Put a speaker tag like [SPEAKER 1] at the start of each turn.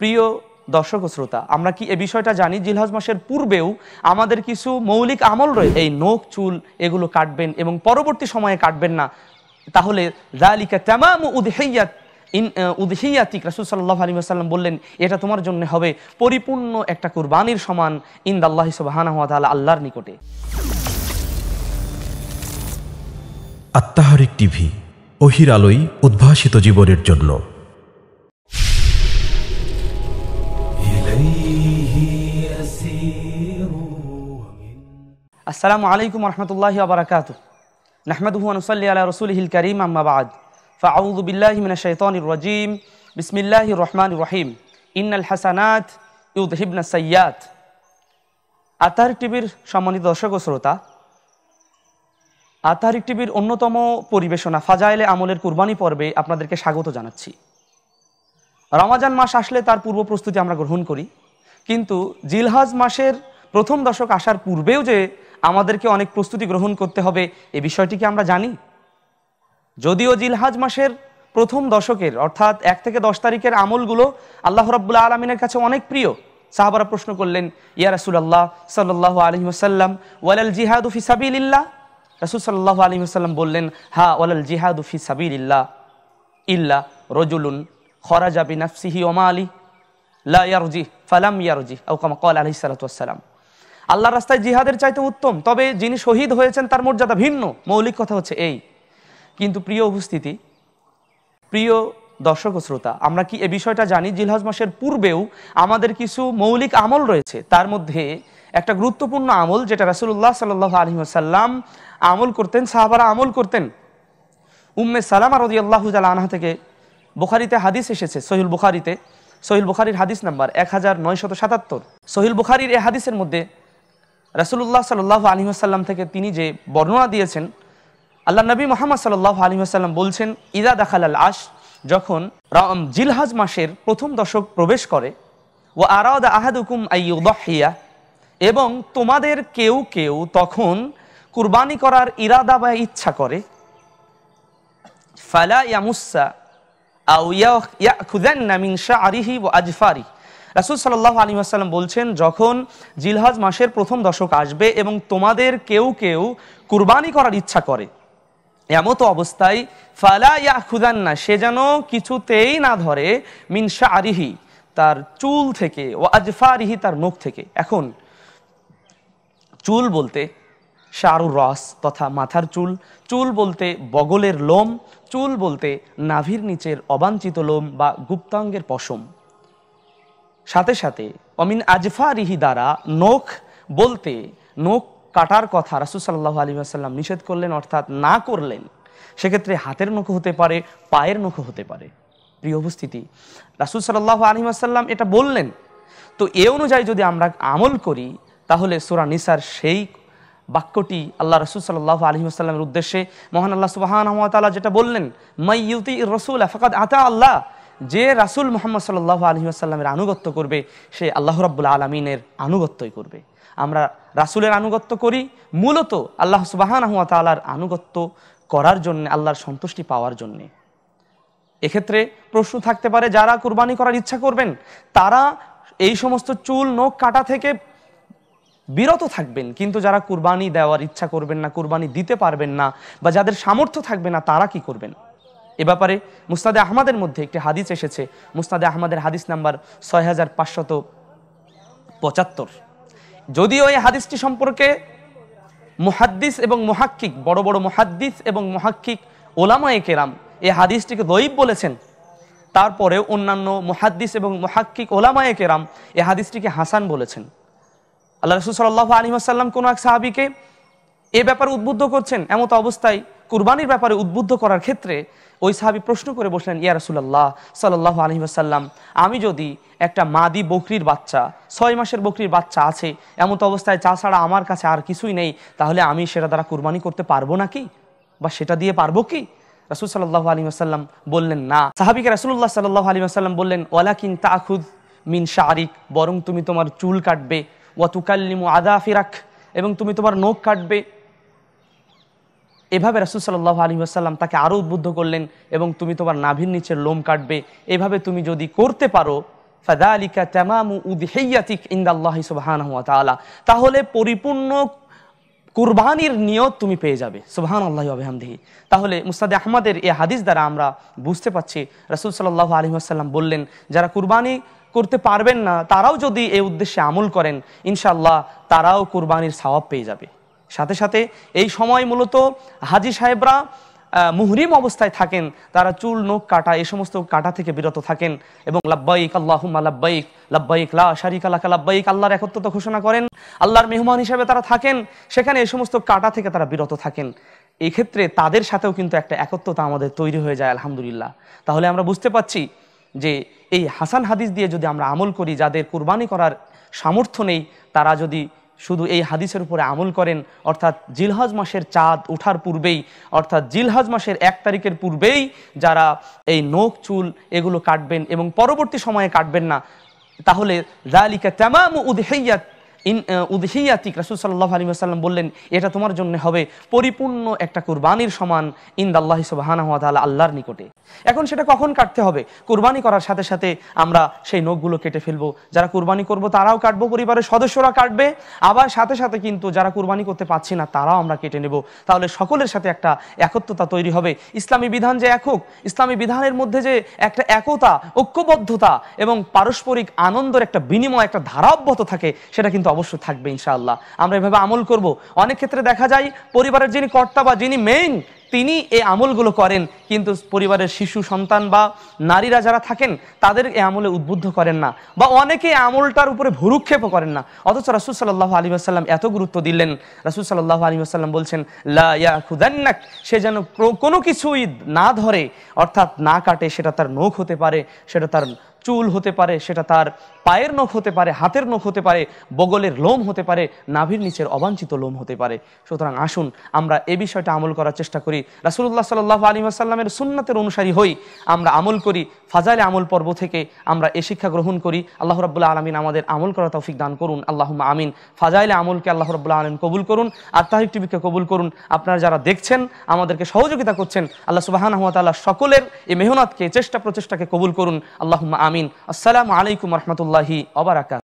[SPEAKER 1] প্রিয় দর্শক শ্রোতা, আমরা কি এ বিষয়টা জানি? জিলহজ মাসের পূর্বেও আমাদের কিছু মৌলিক আমল রয়েছে এই নখ, চুল, এগুলো কাটবেন এবং পরবর্তী সময়ে কাটবেন না। তাহলে জালিকা তামাম উদহিয়াত ইন উদহিয়াতিক রাসুল সাল্লাহ আলী আসাল্লাম বললেন, এটা তোমার জন্য হবে পরিপূর্ণ একটা কুরবানির সমান ইন্দ আল্লাহ সুবাহানা তাআলা আল্লাহর নিকটে।
[SPEAKER 2] আত্মাহারিক টিভি অহির আলোই উদ্ভাসিত জীবনের জন্য।
[SPEAKER 1] আসসালামু আলাইকুম রহমতুল্লাহ আবরাকাত নাহমদুহু আনুসাল্লি আলা রসুলহিল করিম আম্মাবাদ ফাউযু বিল্লাহি মিনাশ শাইতানির রাজিম। বিসমিল্লাহির রহমানির রহিম। ইন্নাল হাসানাত ইউদহিবনা সাইয়াত আতার টিভির সম্মানিত দর্শক শ্রোতা আতারিক টিভির অন্যতম পরিবেশনা ফাজাইলে আমলের কুরবানি পর্বে আপনাদেরকে স্বাগত জানাচ্ছি। রমাজান মাস আসলে তার পূর্ব প্রস্তুতি আমরা গ্রহণ করি। কিন্তু জিলহাজ মাসের প্রথম দশক আসার পূর্বেও যে আমাদেরকে অনেক প্রস্তুতি গ্রহণ করতে হবে। এ বিষয়টি কি আমরা জানি? যদিও জিলহাজ মাসের প্রথম দশকের, অর্থাৎ এক থেকে দশ তারিখের আমলগুলো আল্লাহ রব্বুল্লা আলমিনের কাছে অনেক প্রিয়। সাহাবারা প্রশ্ন করলেন, ইয়া রাসুল আল্লাহ সাল্লাহ আলহি আসাল্লাম ওয়ালাল জিহাদু ফি সাবিল্লাহ রাসুল সাল্লাহ আলী আসাল্লাম বললেন, হা, ওয়ালাল জিহাদু ফি সাবিল্লাহ ইল্লা রজুলুন খরাজা বি নাফসিহি ওমা আলী লা ইয়ারজি, ফালাম ইয়ারজি আউ কামা কল আলহি সালাতাম আল্লাহ রাস্তায় জিহাদের চাইতে উত্তম, তবে যিনি শহীদ হয়েছেন তার মর্যাদা ভিন্ন। মৌলিক কথা হচ্ছে এই। কিন্তু প্রিয় উপস্থিতি, প্রিয় দর্শক শ্রোতা, আমরা কি এ বিষয়টা জানি? জিলহজ মাসের পূর্বেও আমাদের কিছু মৌলিক আমল রয়েছে। তার মধ্যে একটা গুরুত্বপূর্ণ আমল, যেটা রাসুল্লাহ সাল্লাহ আলহি আসাল্লাম আমল করতেন, সাহাবারা আমল করতেন। উম্মে সালামা রদি আল্লাহ আনহা থেকে বুখারিতে হাদিস এসেছে সহিল বুখারিতে। সহিল বুখারির হাদিস নাম্বার এক হাজার নয়শত সাতাত্তর। সহিল বুখারির এ হাদিসের মধ্যে রাসুল্লাহ সাল্লাহ আলী আসাল্লাম থেকে তিনি যে বর্ণনা দিয়েছেন আল্লাহ নবী মোহাম্মদ সাল্লাহ আলী আসাল্লাম বলছেন, ইদা দাখাল আল আশ যখন জিলহাজ মাসের প্রথম দশক প্রবেশ করে ও আরাদ আহাদুকুম আইয়া এবং তোমাদের কেউ কেউ তখন কুরবানি করার ইরাদা বা ইচ্ছা করে, ফালা ইয়ামুসা আউ ইয়াখুযান্না মিন শাআরিহি ও আজফারি রাসূল সাল্লাল্লাহু আলাইহি ওয়াসাল্লাম বলছেন, যখন জিলহাজ মাসের প্রথম দশক আসবে এবং তোমাদের কেউ কেউ কুরবানি করার ইচ্ছা করে, এমতো অবস্থায় ফালা না সে যেন কিছুতেই না ধরে, মিন শাআরিহি তার চুল থেকে, ও আজফারিহি, তার নখ থেকে। এখন, চুল বলতে শারুর রস তথা মাথার চুল চুল বলতে বগলের লোম, চুল বলতে নাভির নিচের অবাঞ্ছিত লোম বা গুপ্তাঙ্গের পশম। সাথে সাথে, অমিন আজফা রিহি দ্বারা নখ বলতে, নখ কাটার কথা রাসুল সাল্লাহ আলী আসাল্লাম নিষেধ করলেন, অর্থাৎ না করলেন, সেক্ষেত্রে হাতের নখ হতে পারে, পায়ের নখ হতে পারে। প্রিয় উপস্থিতি, রাসুল সাল্লাহ আলী আসাল্লাম এটা বললেন। তো এ অনুযায়ী যদি আমরা আমল করি, তাহলে সুরা নিসার সেই বাক্যটি আল্লাহ রসুল সাল্লাহ আলহি আসাল্লামের উদ্দেশ্যে মহান আল্লাহ সুবাহান যেটা বললেন মাইয়ুতি রসুল ফকাত আতা আল্লাহ। যে রাসুল মোহাম্মদ সাল্লাহ আলহি আসাল্লামের আনুগত্য করবে, সে আল্লাহ রব্বুল্লা আলমিনের আনুগত্যই করবে। আমরা রাসুলের আনুগত্য করি, মূলত আল্লাহ সুবাহান আনুগত্য করার জন্য, আল্লাহর সন্তুষ্টি পাওয়ার জন্যে। এক্ষেত্রে প্রশ্ন থাকতে পারে, যারা কুরবানি করার ইচ্ছা করবেন, তারা এই সমস্ত চুল, নখ, কাটা থেকে বিরত থাকবেন, কিন্তু যারা কুরবানি দেওয়ার ইচ্ছা করবেন না, কুরবানি দিতে পারবেন না, বা যাদের সামর্থ্য থাকবে না, তারা কি করবেন? এ ব্যাপারে মুস্তাদে আহমদের মধ্যে একটি হাদিস এসেছে। মুস্তাদে আহমদের হাদিস নাম্বার ছয় হাজার পাঁচশত পঁচাত্তর। যদিও এই হাদিসটি সম্পর্কে মুহাদ্দিস এবং মহাক্কিক, বড় বড় মহাদ্দিস এবং মহাক্কিক ওলামায়ে কেরাম এই হাদিসটিকে দৈব বলেছেন। তারপরে অন্যান্য মুহাদ্দিস এবং মহাক্কিক ওলামায়ে কেরাম এই হাদিসটিকে হাসান বলেছেন। আল্লাহ রসুল সাল্লাহ আলী আসাল্লাম কোনো এক সাহাবিকে এ ব্যাপারে উদ্বুদ্ধ করছেন এমত অবস্থায় কুরবানির ব্যাপারে উদ্বুদ্ধ করার ক্ষেত্রে ওই সাহাবি প্রশ্ন করে বসলেন, ইয়া রসুল্লাহ সাল্লাহ আলী আসাল্লাম আমি যদি একটা মাদি বকরির বাচ্চা, ছয় মাসের বকরির বাচ্চা আছে, এমন তো অবস্থায় চা ছাড়া আমার কাছে আর কিছুই নেই, তাহলে আমি সেটা দ্বারা কুরবানি করতে পারব নাকি? বা সেটা দিয়ে পারব কি? রাসুল সাল্লাহ আলী আসাল্লাম বললেন, না। সাহাবিকে রাসুল্লাহ সাল্লাহ আলী আসাল্লাম বললেন, ওয়ালাকিন তাখুদ মিন শারিক, বরং তুমি তোমার চুল কাটবে ওয়াতুকাল্লিমু আদা ফিরাক এবং তুমি তোমার নখ কাটবে। এভাবে রাসুল সাল্লাহ আলী আসাল্লাম তাকে আরও উদ্বুদ্ধ করলেন এবং তুমি তোমার নাভির নিচের লোম কাটবে। এভাবে তুমি যদি করতে পারো ফাদা ফাদালিকা তামামু উদহিয়াতিক ইনদাল্লাহি সুবহানাহু ওয়া তাআলা। তাহলে পরিপূর্ণ কুরবানির নিয়ত তুমি পেয়ে যাবে। সুবহান আল্লাহ আবহামদিহি তাহলে মুস্তাদে আহমদের এই হাদিস দ্বারা আমরা বুঝতে পারছি, রাসূল সাল্লাল্লাহু আলাইহি ওয়াসাল্লাম বললেন, যারা কুরবানি করতে পারবেন না, তারাও যদি এই উদ্দেশ্যে আমল করেন, ইনশাআল্লাহ তারাও কুরবানির সওয়াব পেয়ে যাবে। সাথে সাথে এই সময় মূলত হাজি সাহেবরা মুহরিম অবস্থায় থাকেন। তারা চুল, নখ কাটা এই সমস্ত কাটা থেকে বিরত থাকেন এবং লাব্বাইক, আল্লাহুম্মা লাব্বাইক লাব্বাইক, লা শারিকা লাকা, লাব্বাইক, আল্লাহর একত্বতা ঘোষণা করেন। আল্লাহর মেহমান হিসেবে তারা থাকেন। সেখানে এই সমস্ত কাটা থেকে তারা বিরত থাকেন। এই ক্ষেত্রে তাদের সাথেও কিন্তু একটা একত্বতা আমাদের তৈরি হয়ে যায়, আলহামদুলিল্লাহ। তাহলে আমরা বুঝতে পাচ্ছি যে এই হাসান হাদিস দিয়ে যদি আমরা আমল করি, যাদের কুরবানি করার সামর্থ্য নেই, তারা যদি শুধু এই হাদিসের উপরে আমল করেন, অর্থাৎ জিলহজ মাসের চাঁদ ওঠার পূর্বেই, অর্থাৎ জিলহজ মাসের এক তারিখের পূর্বেই যারা এই নখ, চুল এগুলো কাটবেন এবং পরবর্তী সময়ে কাটবেন না, তাহলে জালিকা তেমাম উদহিয়াত ইন উদহিয়াতিক রাসুল সাল্লাহ আলী আসাল্লাম বললেন, এটা তোমার জন্য হবে পরিপূর্ণ একটা কুরবানির সমান ইন্দাল্লাহ সুবাহানা হাত আল্লাহর নিকটে। এখন সেটা কখন কাটতে হবে? কুরবানি করার সাথে সাথে আমরা সেই নখগুলো কেটে ফেলব। যারা কুরবানি করব তারাও কাটবো, পরিবারের সদস্যরা কাটবে। আবার সাথে সাথে কিন্তু যারা কুরবানি করতে পারছি না, তারাও আমরা কেটে নেব। তাহলে সকলের সাথে একটা একত্বতা তৈরি হবে। ইসলামী বিধান যে একক, ইসলামী বিধানের মধ্যে যে একটা একতা, ঐক্যবদ্ধতা এবং পারস্পরিক আনন্দের একটা বিনিময়, একটা ধারা অব্যাহত থাকে, সেটা কিন্তু অবশ্যই থাকবে ইনশাআল্লাহ। আমরা এভাবে আমল করব। অনেক ক্ষেত্রে দেখা যায়, পরিবারের যিনি কর্তা বা যিনি মেইন তিনি এই আমলগুলো করেন, কিন্তু পরিবারের শিশু, সন্তান বা নারীরা যারা থাকেন, তাদের এই আমলে উদ্বুদ্ধ করেন না বা অনেকে আমলটার উপরে ভুরুক্ষেপও করেন না। অথচ রাসুল সাল্লাহ আলী আসাল্লাম এত গুরুত্ব দিলেন। রাসুল সাল্লাহ আলী আসাল্লাম বলছেন, লা ইয়া খুদান্নাক সে যেন কোনো কিছুই না ধরে, অর্থাৎ না কাটে, সেটা তার নখ হতে পারে, সেটা তার চুল হতে পারে, সেটা তার পায়ের নখ হতে পারে, হাতের নখ হতে পারে, বগলের লোম হতে পারে, নাভির নিচের অবাঞ্ছিত লোম হতে পারে। সুতরাং আসুন, আমরা এ বিষয়টা আমল করার চেষ্টা করি। রাসুল্লাহ সাল্লাহ আলী আসাল্লামের সুন্নাতের অনুসারী হই, আমরা আমল করি, ফাজাইলে আমল পর্ব থেকে আমরা এ শিক্ষা গ্রহণ করি। আল্লাহ রব্বুল্লাহ আলমিন আমাদের আমল করা তৌফিক দান করুন। আল্লাহ আমিন। ফাজাইলে আমলকে আল্লাহ রব্বুল্লাহ আলমিন কবুল করুন, আর তাহিক টিভিকে কবুল করুন। আপনারা যারা দেখছেন, আমাদেরকে সহযোগিতা করছেন, আল্লাহ সুবাহান আহমতাল্লাহ সকলের এই মেহনতকে, চেষ্টা প্রচেষ্টাকে কবুল করুন। আল্লাহ আমিন। আসসালামু আলাইকুম রহমতুল্লাহি অবরাকাত